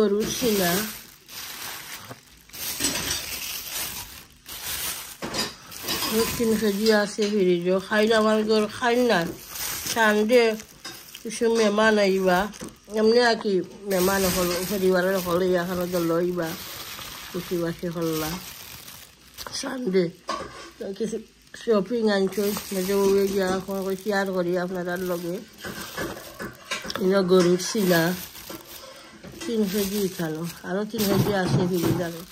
গরুর সিনা তিন কেজি আছে ফ্রিজ খাই আমার গরু খাই না। সানডে কিছু মেহমান আইবা এমনি আর কি, মেহমান হল পরিবারের হলে এখানে তো লইবা খুশি বাসি হল্লা সানডে কিছু শপিং আনছো মেজে বউয়ে গিয়া শেয়ার করি আপনারা লগে। ইনো গরুর সিনা তিন কেজি খালো আরও তিন কেজি আছে ফ্রিজ আরও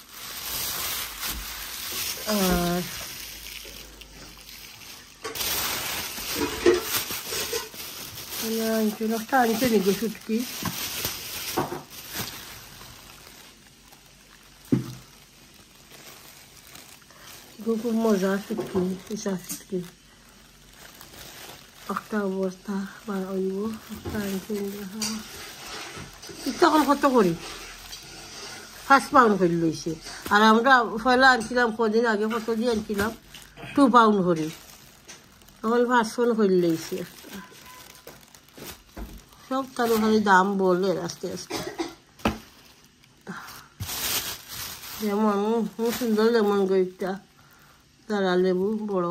আর আনছো একটা আনছো নাকি সুটকি খুব মজা সুটকি পিসা সুটকি একটা অবস্থা বার হইব একটা আনছো তখন কত করি। ফার্স্ট পাউন্ড করে লইছে। আর আমরা পয়লা আনছিলাম কদিন আগে, কত দিয়ে আনছিলাম? টু পাউন্ড করে তখন ফার্স্ট পাউন্ড করে লইছে। সব কারও খালি দাম বলে আস্তে আস্তে। যেমন সুন্দর লেমন গইটা তারা লেবু, বড়।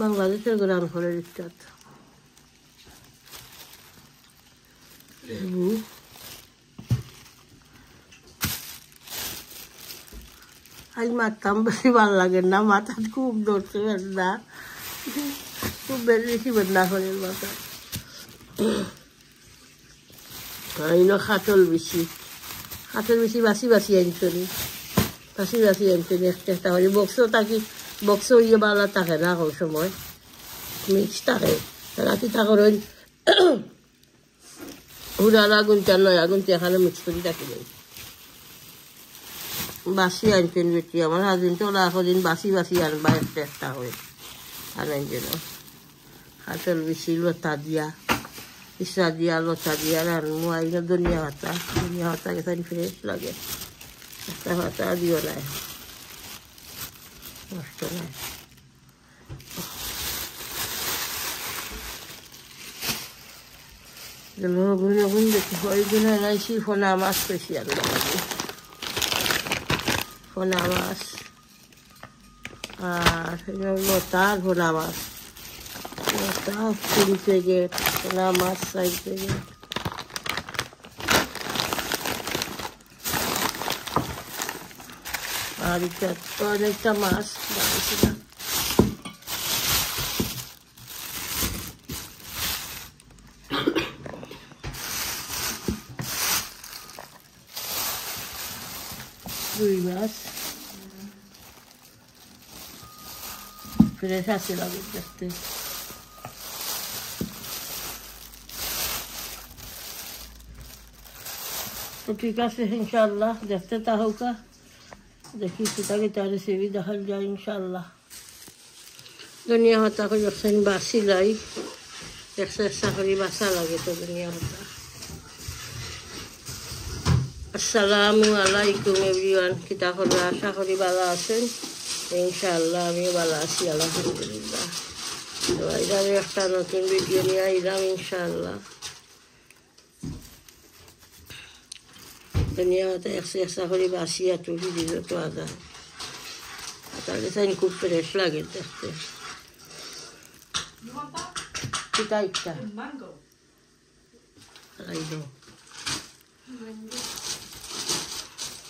বাংলাদেশের গ্রাম ফলের ইচ্ছা লেবু আজ মারতাম বেশি ভালো লাগে না, মাথা খুব ধরছে বেদনা খুব বেশি বেদনা করে মাথা। হইল খাটল বেশি। খাটল বেশি বাসি বাসি আনছনি বাসি বাসি আনছনি একটা একটা করে। বক্সও থাকি বক্স ইয়ে বালা থাকে না সময়। মিক্স থাকে। রাতি থাকার ওই হুড়ার আগুন চার নয় আগুন এখানে মিক্স করে থাকি যাই বাসি আনছেন বেটি আমার হাজবেন্ড তো দিন বাসি বাসি আনবা একটা একটা হয়ে আনাই যেন খাটল বেশি লতা দিয়া ইসরা দিয়া, লতা দিয়া রানমু আইনা দুনিয়া ভাতা দুনিয়া ভাতা গেছে ফ্রেশ লাগে। একটা ভাতা দিও নাই। নষ্ট নাই। লগুন দেখি ওই দিন এনাইছি ফোনা মাছ স্পেশাল ফোনা মাছ আর লতা ফোনা মাছ লতা তিন প্যাকেট ফোনা মাছ চার প্যাকেট আর এটা তো অনেকটা মাছ বানিয়েছিলাম রুই মাছ ফ্রেশ আছে লাগে দেখতে তো ঠিক আছে ইনশাল্লাহ দেখতে তাহকা দেখি সেটাকে তার রেসিপি দেখাল যায় ইনশাল্লাহ দুনিয়া হতা করে যখন বাসি লাই একশো একশো করে বাসা লাগে তো দুনিয়া হতা আসসালামু আলাইকুম এভরিওয়ান কিতা করে আশা করি ভালো আছেন ইনশাআল্লাহ আমিও ভালো আছি আলহামদুলিল্লাহ তো এইভাবে একটা নতুন ভিডিও নিয়ে আইলাম ইনশাআল্লাহ দুনিয়া হতে একশো একশো করে বাসি আর তুলি দিল তো আদা তাহলে তাই খুব ফ্রেশ লাগে দেখতে কিতা ইচ্ছা Mango.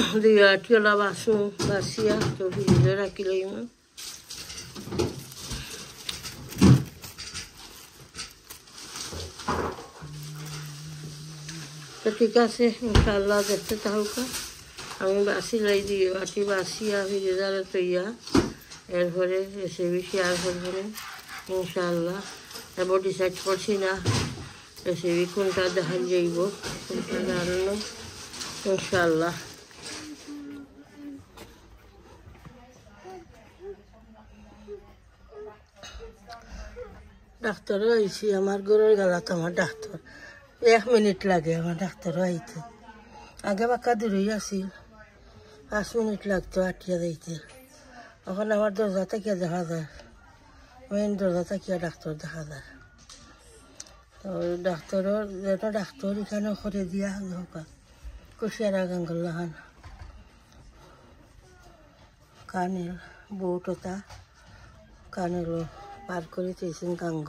Diga, tío, la vaso vacía, que olvidé aquí le digo. তো ঠিক আছে ইনশাল্লাহ দেখতে থাকুকা আমি বাসি লাই দিই বাটি বাসিয়া ভিজে তৈয়া এরপরে রেসিপি শেয়ার করব ইনশাল্লাহ এবার ডিসাইড করছি না রেসিপি কোনটা দেখা যাইব কোনটা জানানো ইনশাল্লাহ ডাক্তারও আইছি, আমার গরুর গালাত আমার ডাক্তার। এক মিনিট লাগে আমার ডাক্তারও আইতে। আগে বাক্কা দূরেই আছিল পাঁচ মিনিট লাগতো আটিয়া যাইতে। এখন আমার দরজা থেকে দেখা যায় মেইন দরজা থেকে ডাক্তার দেখা যায়। তো ডাক্তারের যেন ডাক্তার এখানে করে দিয়া হোক, কুশিয়ারা গাঙ্গল্লাহান কানের বউটতা কানের পার করে চেয়েছেন গাঙ্গ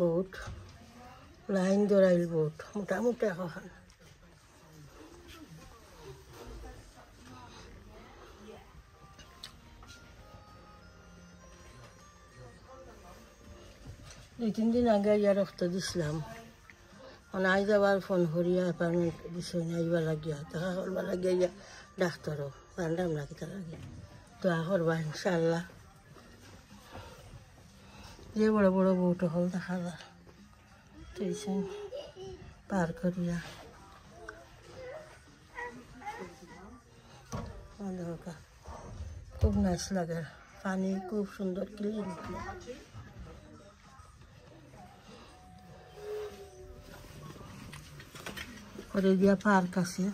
বহুত লাইন দৌড়াইল বহুত মোটামুটি এখন। দুই, তিন দিন আগে ইয়া রক্ত দিছিলাম। মানে আজ আবার ফোন করিয়া অ্যাপয়েন্টমেন্ট দিছে না, আইবা লাগিয়া দেখা করবা লাগিয়া ইয়া ডাক্তারও পান্ডাম লাগি তার লাগে দোয়া করবা ইনশাল্লাহ। যে বড় বড় বউটো হল, দেখা যায় পার করিয়া। খুব নাইস লাগে। পানি খুব সুন্দর ক্লিন করে দিয়া পার্ক আছে।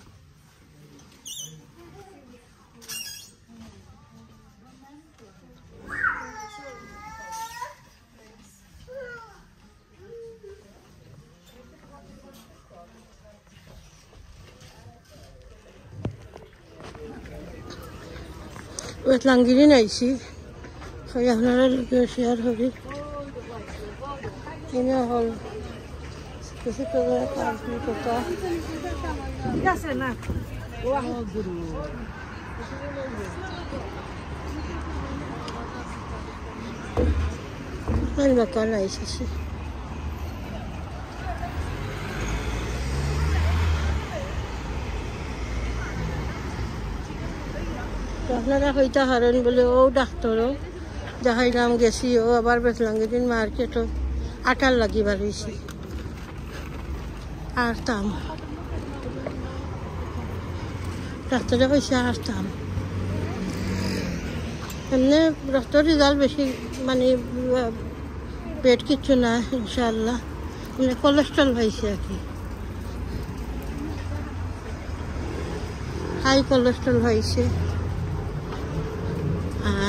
বেতলাঙ্গিরি নাইছি। খাই আপনারা লোকে শেয়ার করি। এনে হল। কিছু করে পার্কি কথা না। আপনারা হইতে হারেন বলে ও ডাক্তারও নাম গেছি, ও আবার বেতলাঙ্গিদিন মার্কেটও আটার লাগিবার হয়েছি আর তাম। ডাক্তারে কইছে আর তাম। এমনি রক্তর রেজাল্ট বেশি মানে পেট কিচ্ছু না ইনশাল্লাহ মানে কোলেস্ট্রল হয়েছে আর কি। হাই কোলেস্ট্রল হয়েছে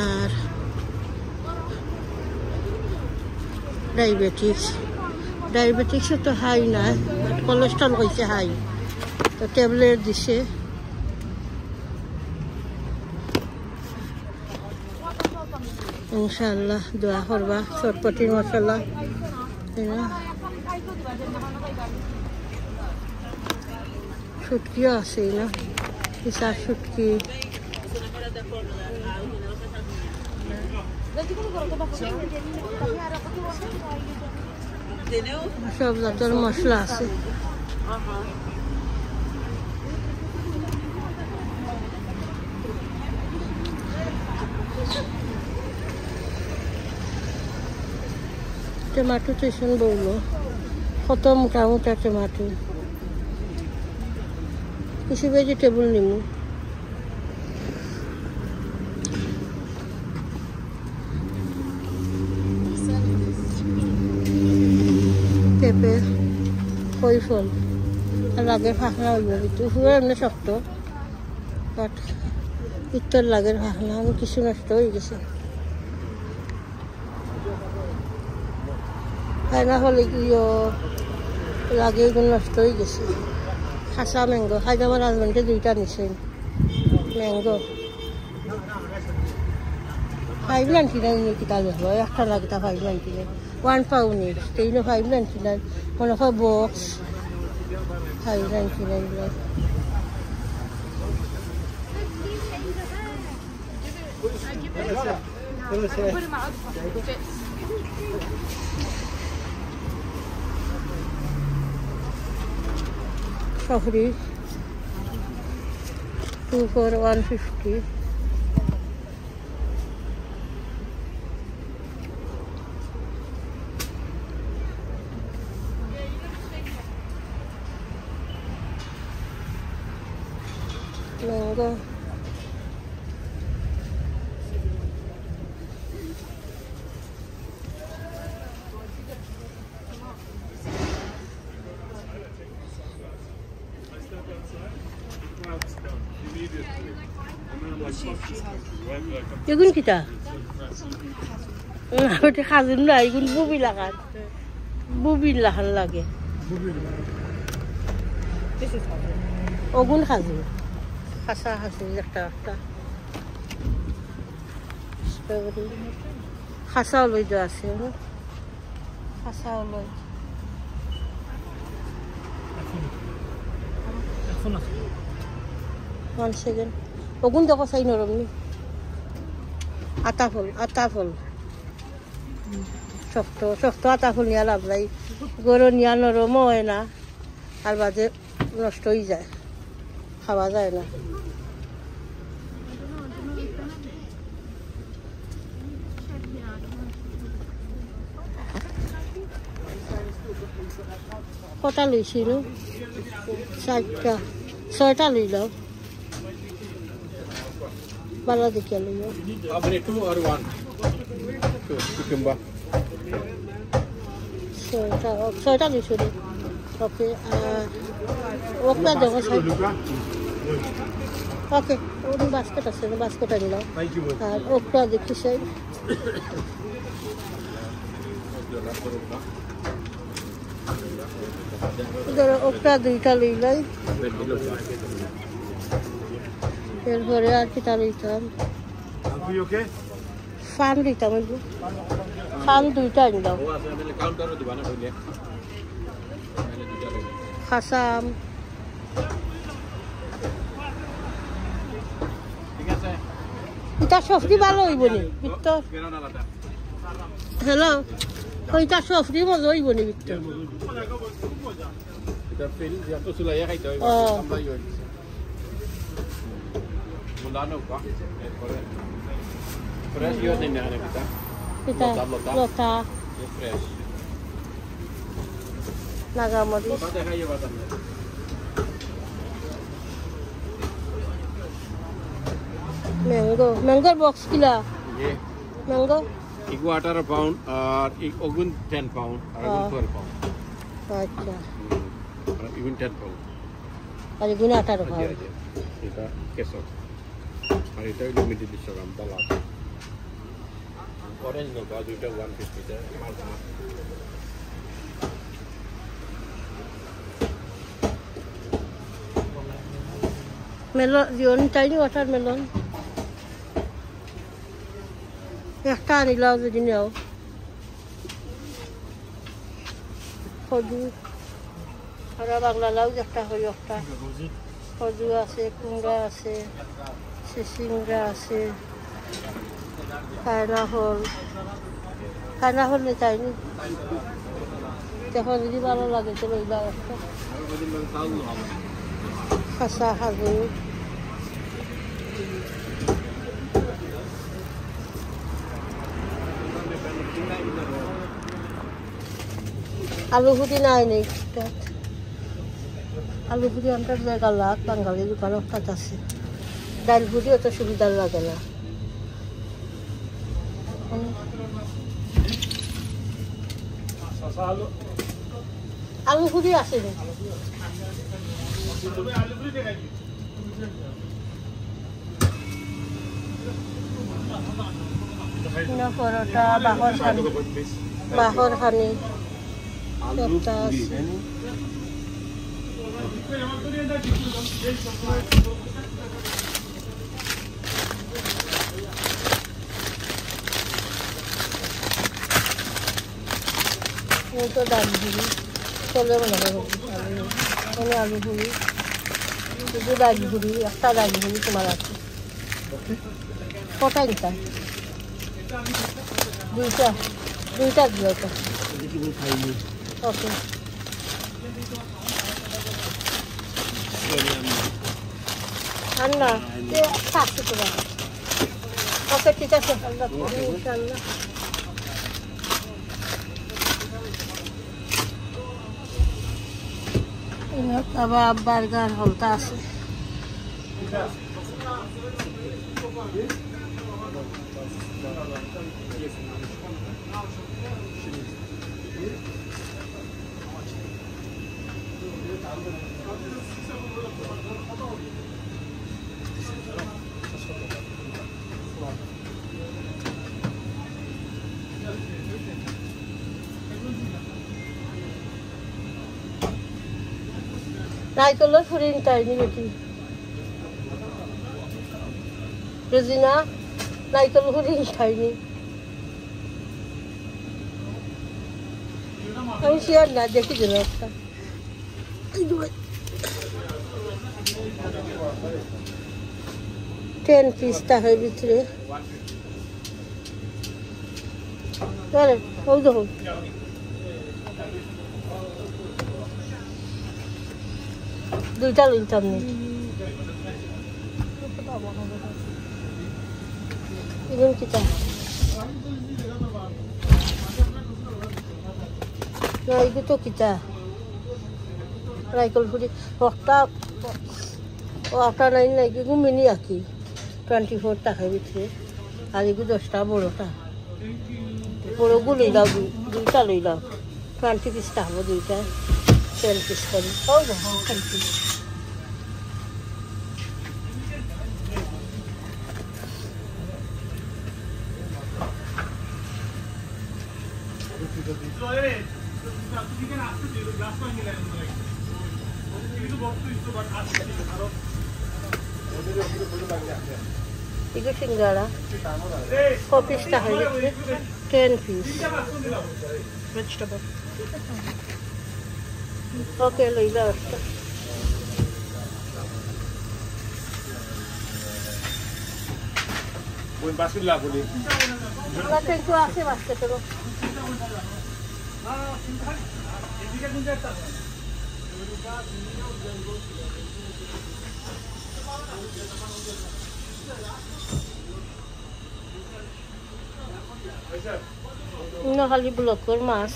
আর ডায়াবেটিস ডায়াবেটিসও তো হাই না বাট কোলেস্ট্রল হয়েছে হাই তো ট্যাবলেট দিছে। ইনশাল্লাহ দোয়া করবা চটপটির মশলা। শুটকিও আছে না পিসার শুটকি। সব জাতের মশলা আছে। টমেটো টেশন বলল। কত মোটা মোটা টমেটো। কিছু ভেজিটেবল নিমু। ফল। আর লাগের ফাঁকনা হইব কিন্তু পুরো এমনি শক্ত। বাট আমি কিছু নষ্ট হয়ে গেছে। ফাইনা হলে কি লাগে নষ্ট হয়ে গেছে। খাসা ম্যাঙ্গো। খাইতে আমার হাজবেন্ডে দুইটা নিছে ম্যাঙ্গো। ফাইভ নাইনটি নাইন কিতা দেখব একটা লাগে তা five ninety nine One pound each. Tayo na 5.99. One of a box. 5.99 lang. Coffee. Two for one fifty. Mango এগুন কিটা? ওটা খাজুন না এগুন বুবি লাগান। বুবি লাগান লাগে. ওগুন খাজু খাসি একটা একটা। খাসাও লই দেওয়া আছে লই এখন আছে ওয়ান সেকেন্ড। ওগুন দেখো চাই আটা ফল আটা ফল। শক্ত শক্ত আটা ফল নিয়া লাভ নাই। গরু নিয়া নরমও হয় না, আর বাজে নষ্ট হয়ে যায়, খাওয়া যায় না। কটা লইছি নো চারটা ছয়টা লই লও ভালো দেখে লইও How many? Two or one? Two. Cucumber. ছয়টা ও, ছয়টা লইছো রে ওকে ওকে দেখো ছয় ওকে ওর বাস্কেট আছে বাস্কেট আনলাম Thank you. আর ওকটা দেখি চাই ধরো ওকটা দুইটা লইলাই। এরপরে আর লইতাম? Are you okay? ফান লইতাম ফান দুইটা আনলাম। খাসাম। এটা সফরি ভালো হইব নি হ্যালো? ওইটা সফরি মজা হইব নি ভিতর এটা ফেল যত সুলাইয়া খাইতে হয় ও। আমরা ইয়ে মুলানো কা এরপরে ফ্রেশ ইয়ে নেই না এটা এটা লতা, লতা। লতা ফ্রেশ নাগামরিচ কথা দেখাই যাবা তাহলে ম্যাঙ্গো ম্যাঙ্গোর বক্স কিলা ये ম্যাঙ্গো इगो 18 पाउंड और एक ओगुन 10 पाउंड और हाँ। ओगुन 12 पाउंड আচ্ছা और इवन 10 पाउंड আর এগুলো আঠারো জি খাও জি এটা কেশর আর এটা লিমিটেড ইনস্টাগ্রাম তালা অরেঞ্জ নৌকা দুইটা ওয়ান ফিফটিতে মেলন দিওন চাইনি water melon Ja, kan ik laten die nul. Chodzi. Chorobak dla ludzi, jak ta chojowka. Chodzi asy, kunga asy, sysinga asy. Kajna hol. Kajna hol nie tajni. Te chodzi di bala ludzi, to ludzi dala. Chasa hazu. Thank you. আলু ফুটি নাই নেই আলু ফুটি আনটার জায়গা লাগ বাঙালি দোকান তাত আছে। ডাল ফুটি অত সুবিধা লাগে না। আলু ফুটি আছে না পরোটা বাহর খানি বাহর খানি একটা আছে এই তো ডাল ভুড়ি চলে মনে করো আলু এনে আলু ভুড়ি শুধু ডাল ভুড়ি একটা ডাল ভুড়ি তোমার ওকে একটা আছে তোমার ওকে ঠিক আছে ইনশাল্লাহ আবার বার্গার হলতা আছে। নাইকলের ফুরিন টাইনি নাকি রোজিনা নাইকল ফুরিন খাইনি আমি শিয়ার না দেখি দিল একটা টেন পিস টাকার ভিতরে চলে ওই দেখুন দুইটা লইতাম নি ইগুন কিতা না ইগু তো কিতা ফুরি একটা ও একটা নাই না ইগু মিনি আঁকি। টোয়েন্টি ফোর টাকার ভিতরে আর ইগু দশটা বড়টা বড়গু লই দাও দুইটা লই দাও। টোয়েন্টি পিসটা হব দুইটা টেন পিস করি এগুলো সিঙ্গারা ক পিস টাকা টেন পিস ভেজিটেবল ওকে লইবা একটা। ওই বাসুর আছে বাসকে খালি ব্লকর মাছ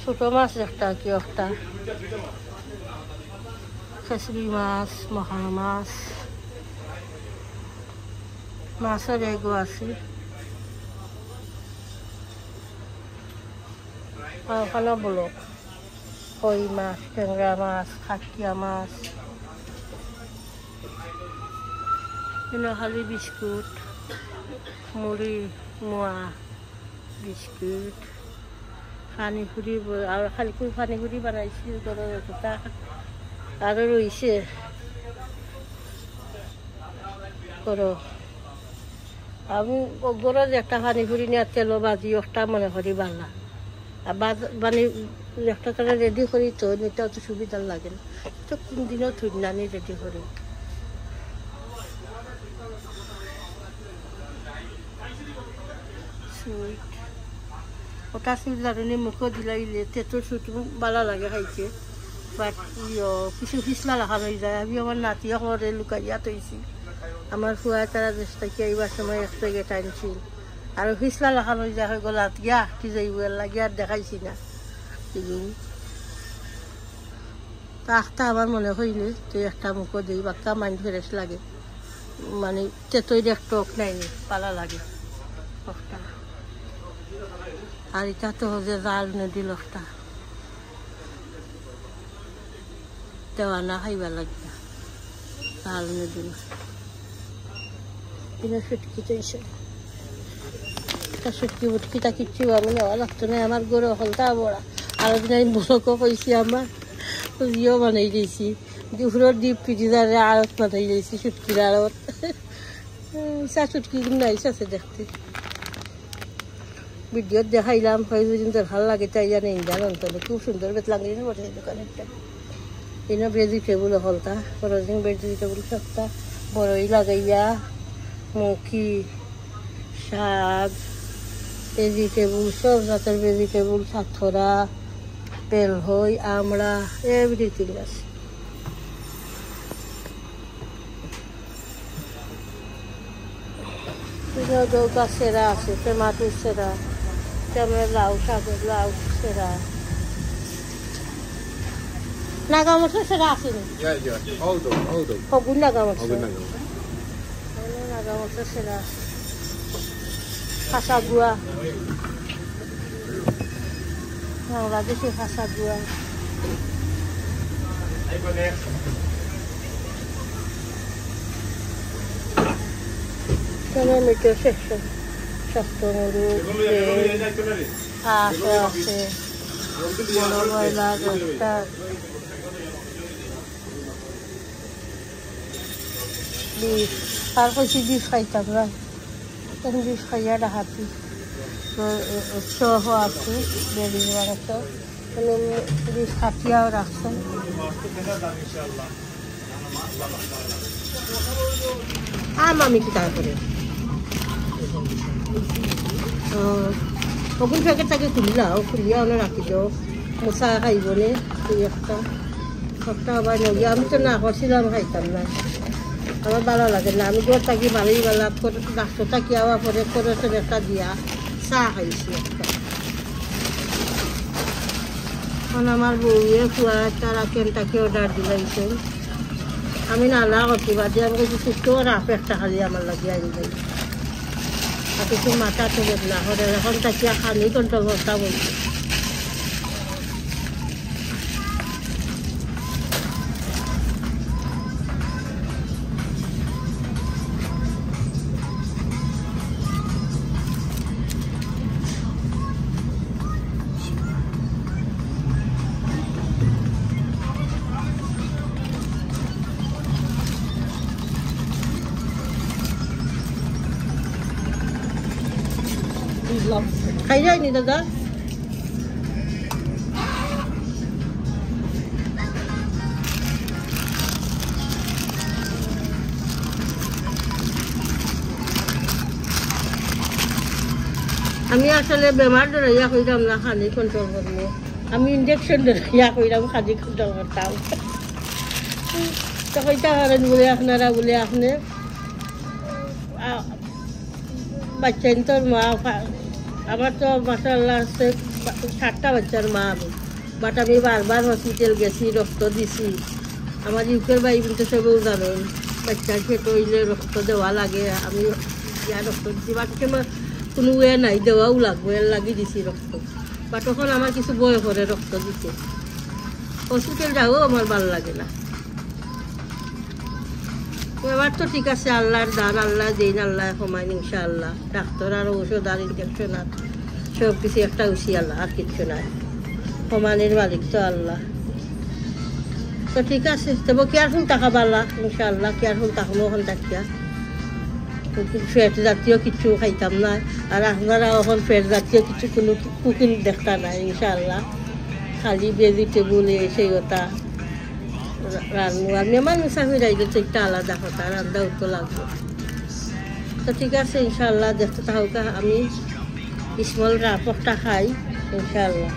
ছোট মাছ একটা কি একটা খেসরি মাছ মহানা মাছ মাছের এগো আছে আর ওখানে ব্লক কই মাছ, ট্যাংরা মাছ খাটিয়া মাছ। এনে বিস্কুট, মুড়ি, মোয়া বিস্কুট পানি ফুৰি আৰু খালি কৰি পানি ফুৰি বনাইছিল ঘৰৰ দুটা আৰু ৰৈছে করো। আমি গরজ একটা পানি ফুরি নিয়ে তেল বাজি, একটা মনে করি বাংলা। আর বাজ মানে একটা তারা রেডি করি তো নিতে অত সুবিধা লাগে না। তো কোন দিনও থুই না, আমি রেডি করি। ওটা সিলারনি মুখও দিলাইলে তেতো ভালো লাগে খাইছে কিছু ফিসলা রাখা হয়ে যায়। আমি আমার নাতি লুকাইয়া তৈছি আমার ফুয়া তারা থেকে এইবার সময় এক প্যাকেট আনছিল আর ফিসলা রাখা হয়ে যায় হয়ে গলাত গিয়া কি যাইব, লাগিয়া দেখাইছি না। একটা আমার মনে হইলে তুই একটা মুখও দিই, বাক্কা মাইন্ড ফ্রেশ লাগে। মানে তেতই একটা নাই, পালা লাগে আর এটা তো যে জাল নদী লোকটা দেওয়া না খাইবা লাগবে জাল নদী সুটকি তা সুটকি বুটকি তা কিচ্ছু আমি নেওয়া লাগতো না, আমার গরু হলতা বড়া। আর দিন আমি বলকও কইছি আমার জিও বানাই দিয়েছি দুপুরের ডিপ পিটিদারে আড়ত বানাই দিয়েছি সুটকির আড়ত চা সুটকি আইসা আছে দেখতে। ভিডিওত দেখাইলাম, হয় যদি ভালো লাগে, তাই জানে ইন্ডিয়ান অন্তরে খুব সুন্দর বেত লাগে বটে দোকানেরটা এনে ভেজিটেবল হলতা ফরজিং ভেজিটেবল সবটা বড়ই লাগাইয়া মুখি শাক ভেজিটেবল সব জাতের ভেজিটেবল সাথরা বেলহই আমড়া এভরিথিং আছে। সেরা আছে টমাটোর সেরা তেমন লাউ শাকের লাউ সেরা। নাগা মশলা সেটা আসেনি Ja, ja. Auto, auto. সগুন নাগা Auto মশলা na নাগা মশলা সেটা খাসা গুয়া বাংলাদেশি খাসা গুয়া এখানে মিটার সেকশন স্বাস্থ্য মরুদ আছে আছে বড় ময়লা দশটা বিষ আর কইছি বিষ খাইতাম না এখন বিষ খাইয়া ডাহাতি সহ আছে বেরিয়ে মাংস মানে বিষ রাখছেন আম আমি কি তারপরে ওগুন প্যাকেট তাকে খুলিলাও খুলিয়া ওনে রাখি দিও। মশা খাইবনে দুই একটা। একটা আবার নগিয়ে আমি তো না করছিলাম খাইতাম না। আমার ভালো লাগে না। আমি ঘর থাকি ভালোই ভালো ডাক্তার থাকি আবার পরে খরচের একটা দিয়া। খাইছি একটা। এখন আমার বউয়ে খুয়া তারা কেনটাকে অর্ডার দিলাইছেন আমি না না করতে বাদে আমি কিছু তোর আপ একটা খালি আমার লাগে আনি যাই। আর কিছু মাথা তো না করে এখন তাকিয়া খানি কন্ট্রোল করতে বলছে যায়নি দাদা আমি আসলে বেমার ধরে ইয়া কইতাম না খানি কন্ট্রোল করব আমি ইঞ্জেকশন ধরে ইয়া কইতাম খানি কন্ট্রোল করতাম তো কইতা পারেন বলে আপনারা বলে আপনি বাচ্চা তোর মা আমার তো মাসাল্লাহ আছে সাতটা বাচ্চার মা আমি। বাট আমি বারবার হসপিটাল গেছি, রক্ত দিছি। আমার ইউকের ভাই কিন্তু সবেও জানেন বাচ্চা খেতে হইলে রক্ত দেওয়া লাগে। আমি ইয়া রক্ত দিছি। বাট আমার কোনো ওয়ে নাই, দেওয়াও লাগবো এর লাগি দিছি রক্ত। বাট তখন আমার কিছু বয় করে রক্ত দিতে হসপিটাল যাও আমার ভালো লাগে না। এবার তো ঠিক আছে, আল্লাহর দান, আল্লাহ দিন, আল্লাহ সময় ইনশাআল্লাহ। ডাক্তার আর ওষুধ আর ইনজেকশন আর সব কিছু একটা উসি আল্লাহ, আর কিচ্ছু নাই। সমানের মালিক তো আল্লাহ। তো ঠিক আছে তবে কেয়ারফুল টাকা পাল্লা ইনশাআল্লাহ কেয়ারফুল থাকব ওখান থাকিয়া। ফ্যাট জাতীয় কিছু খাইতাম না, আর আপনারা এখন ফ্যাট জাতীয় কিছু কোনো কুকিং দেখতা নাই, ইনশাআল্লাহ। খালি ভেজিটেবল সেই কথা। রান্না আর মেহমান মুসাফির আইলে তো একটা আলাদা কথা রান্না উঠতে লাগবে। তো ঠিক আছে ইনশাল্লাহ দেখতে থাকুক আমি স্মল রাপটা খাই ইনশাল্লাহ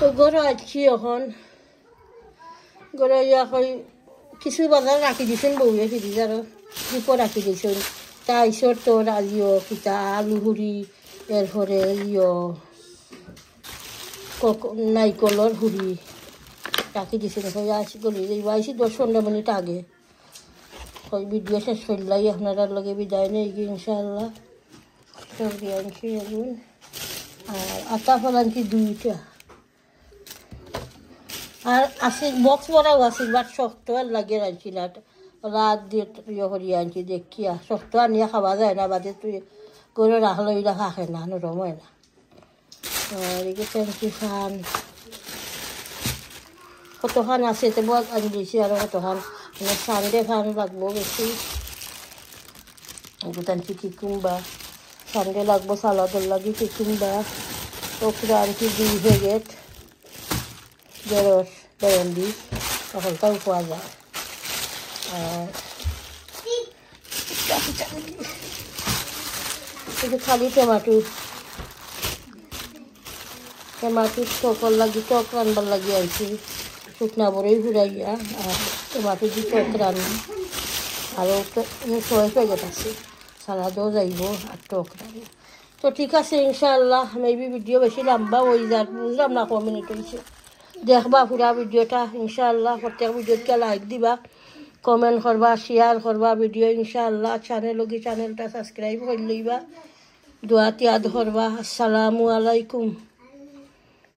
তো গরু আছি এখন। গরু ইয়া কিছু বাজার রাখি দিছেন, বউয়ে ফিরিজার দুপো রাখি দিছেন। তা ঈশ্বর তোর আলিও কিতা আলু হুড়ি এরপরে ইয় নাইকলর হুড়ি রাখি দিছিল হয়ে আসি গলি আইসি দশ পনেরো মিনিট আগে। ওই ভিডিও শেষ করলাই, আপনারা লগে বিদায় নেই গিয়ে ইনশাল্লাহ সবজি আনছি এখন আর আটা ফল আনছি দুইটা। আর আসি বক্স বড়াও আছে, বাট শক্ত আর লাগে আনছি না। রাত দিয়ে ইয়ে করি আনছি দেখিয়া শক্ত আনিয়া খাওয়া যায় না, বাদে তুই করে রাখলে ওইটা খাখে না, নরম হয় না। আর এগুলো আনছি খান কতখান আছে তেমন আনি দিছি আৰু কতখান মানে চানডে খান লাগব বেছি গোটানছি কিকুম্বা চানডে লাগব চালাদৰ লাগি কিকুম্বা ওকরা আনছি দুই প্যাকেট ঢেঁড়স ভেন্ডি সকলটাও পোৱা যায় আর কিন্তু খালি টমাটো টমাটো টকর লাগি টক রানবার লাগি আনছি শুকনা বড়ই ঘুরাইয়া আর টমাটো দি টক রান্না আরও ছয় প্যাকেট আছে সালাদও যাইব আর টক রান্না তো ঠিক আছে ইনশাআল্লাহ মেবি ভিডিও বেশি লম্বা হয়ে যার বুঝলাম না ক মিনিট হয়েছে দেখবা পুরা ভিডিওটা ইনশাআল্লাহ প্রত্যেক ভিডিওকে লাইক দিবা কমেন্ট করবা শেয়ার করবা ভিডিও ইনশাআল্লাহ চ্যানেল লগি চ্যানেলটা সাবস্ক্রাইব করে লইবা দোয়া তিয়াদ করবা আসসালামু আলাইকুম